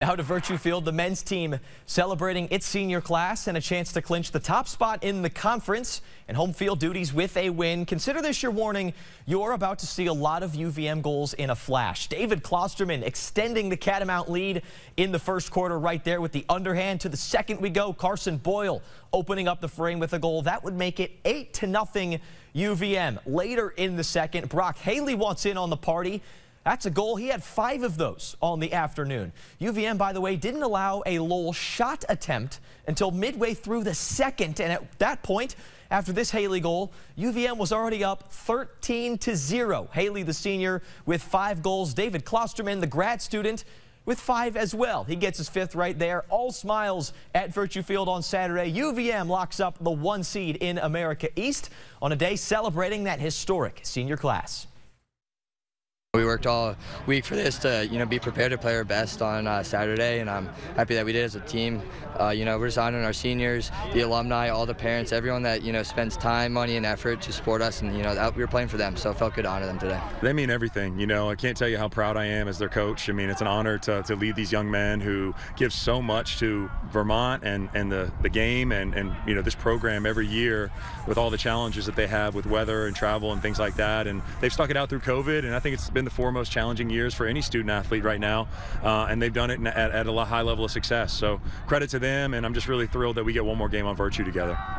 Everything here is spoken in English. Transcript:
Now to Virtue Field, the men's team celebrating its senior class and a chance to clinch the top spot in the conference and home field duties with a win. Consider this your warning. You're about to see a lot of UVM goals in a flash. David Klosterman extending the Catamount lead in the first quarter right there with the underhand. To the second we go. Carson Boyle opening up the frame with a goal. That would make it 8 to nothing UVM. Later in the second, Brock Haley wants in on the party. That's a goal. He had five of those on the afternoon. UVM, by the way, didn't allow a Lowell shot attempt until midway through the second. And at that point, after this Haley goal, UVM was already up 13 to 0. Haley, the senior, with five goals. David Klosterman, the grad student, with five as well. He gets his fifth right there. All smiles at Virtue Field on Saturday. UVM locks up the one seed in America East on a day celebrating that historic senior class. We worked all week for this to, you know, be prepared to play our best on uh, Saturday, and I'm happy that we did as a team. Uh, you know, we're just honoring our seniors, the alumni, all the parents, everyone that you know spends time, money, and effort to support us, and you know, that we were playing for them, so it felt good to honor them today. They mean everything. You know, I can't tell you how proud I am as their coach. I mean, it's an honor to, to lead these young men who give so much to Vermont and and the the game and and you know this program every year with all the challenges that they have with weather and travel and things like that, and they've stuck it out through COVID, and I think it's been the four most challenging years for any student athlete right now, uh, and they've done it at, at a high level of success. So credit to them, and I'm just really thrilled that we get one more game on Virtue together.